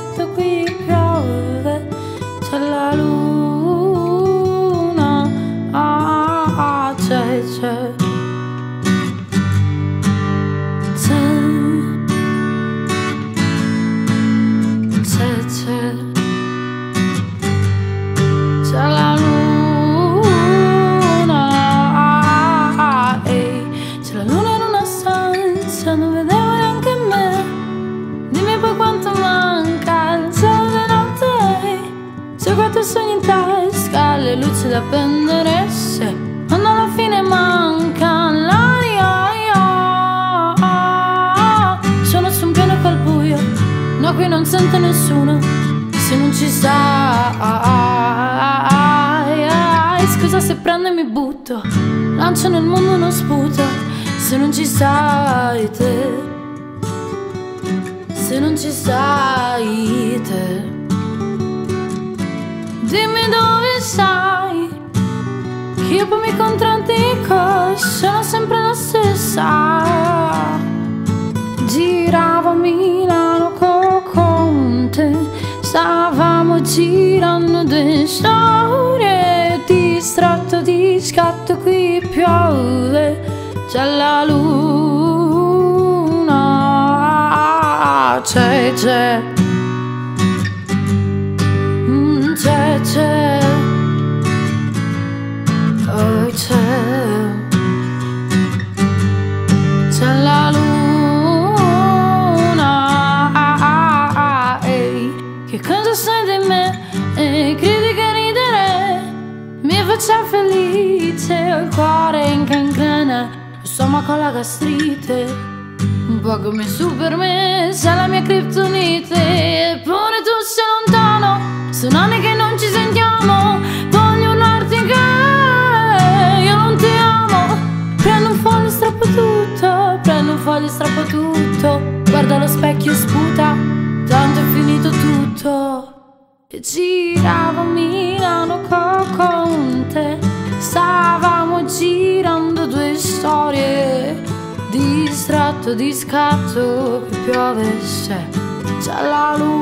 scatto qui piove C'è la luna. Ah, ah, c'è C'è. C'è, c'è da prendere se Quando alla fine manca l'aria Sono su un piano col buio No qui non sento nessuno Se non ci sai Scusa se prendo e mi butto Lancio nel mondo uno sputo Se non ci sai te. Se non ci sai te. Dimmi dove Che io poi mi contraddico Sono sempre la stessa. Giravo a Milano co- con te Stavamo girando due storie Distratto di scatto qui piove C'è la luna C'è, c'è. Mm, C'è, c'è faccia felice il cuore in cancrena Lo stomaco alla gastrite. Un po' come Superman, sei la mia criptonite. Eppure tu sei lontano, sono anni che non ci sentiamo. Voglio urlarti che io non ti amo. Prendo un foglio e strappo tutto, prendo un foglio e strappo tutto. Guarda allo specchio e sputa, tanto è finito tutto E giravo a Milano co- con te. Stavamo girando due storie. Distratto di scatto che piove se c'è la luna